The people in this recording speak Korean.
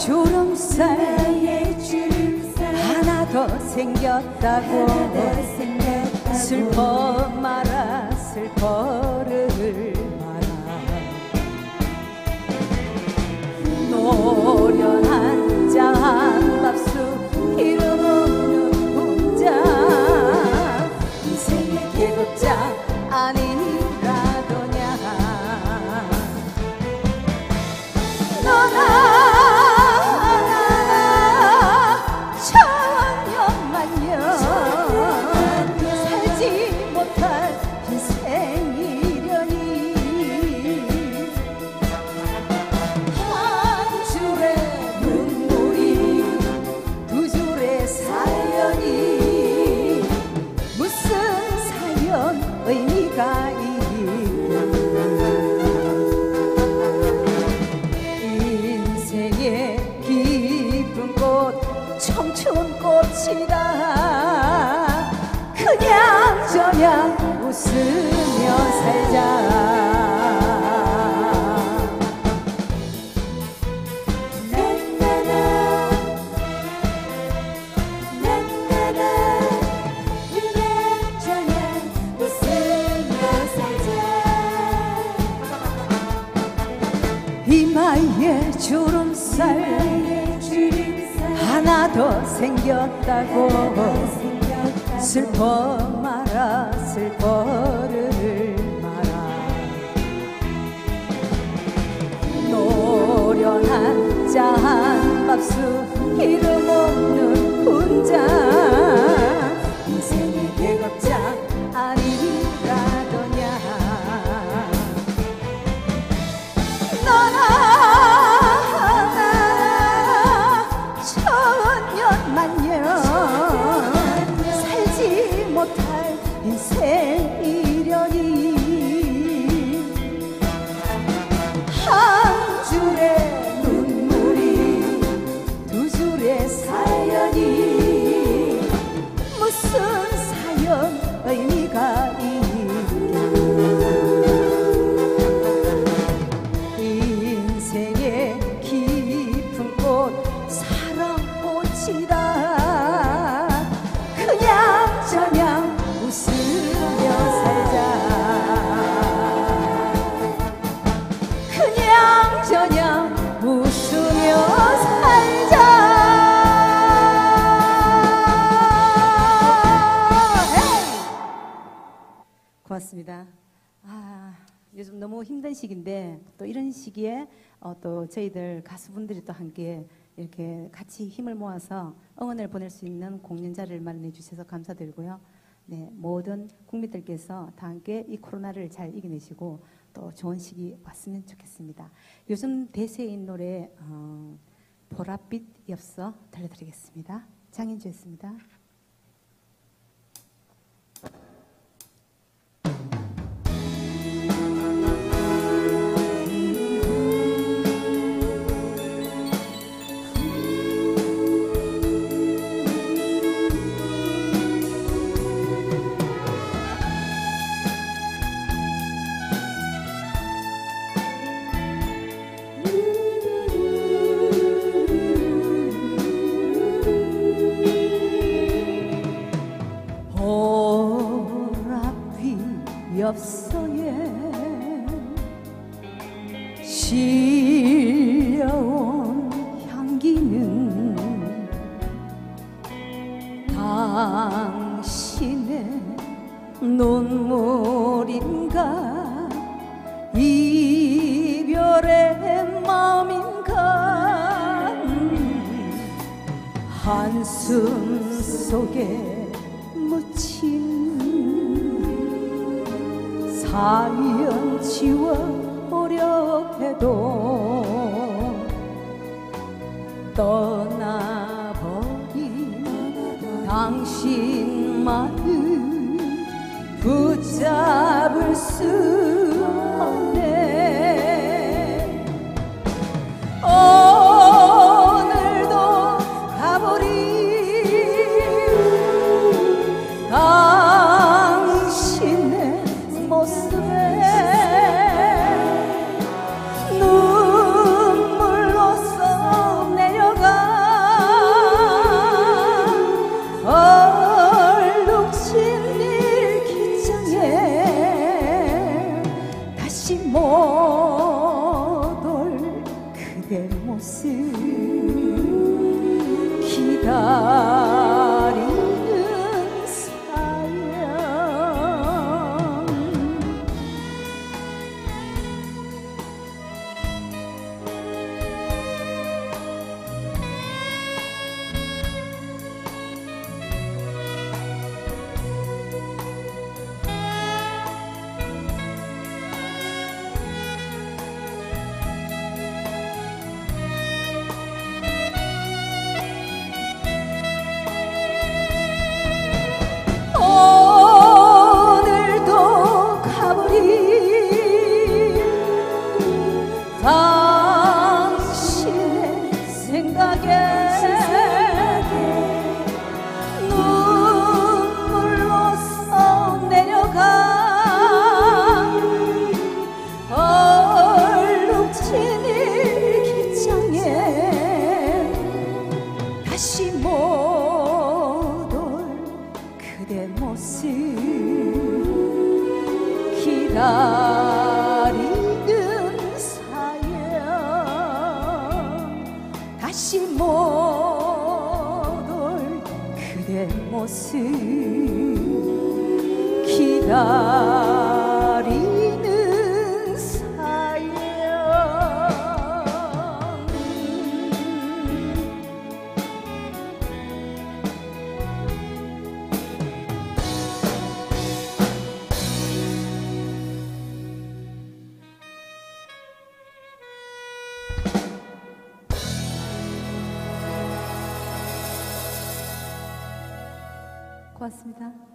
주름살 하나 더 생겼다고 슬퍼 마라 슬퍼를 마라 노련한 청춘 꽃이다 그냥 저냥 웃으며 살자 하나 더 생겼다고. 슬퍼 마라 슬퍼를 마라. 노련한 짠 밥수 이름 慢牛 너무 힘든 시기인데 또 이런 시기에 어, 또 저희들 가수분들이 또 함께 이렇게 같이 힘을 모아서 응원을 보낼 수 있는 공연자를 마련해 주셔서 감사드리고요. 네, 모든 국민들께서 다 함께 이 코로나를 잘 이겨내시고 또 좋은 시기 왔으면 좋겠습니다. 요즘 대세인 노래 어, 보랏빛 엽서 들려드리겠습니다. 장인주였습니다. 엽서에 실려온 향기는 당신의 눈물인가? 이별의 마음인가? 한숨 속에 묻힌 사연 지워보려 해도 떠나버린 당신 마음 붙잡을 수 그대 모습 기다. 다시 못올 그대 모습 기다 고맙습니다.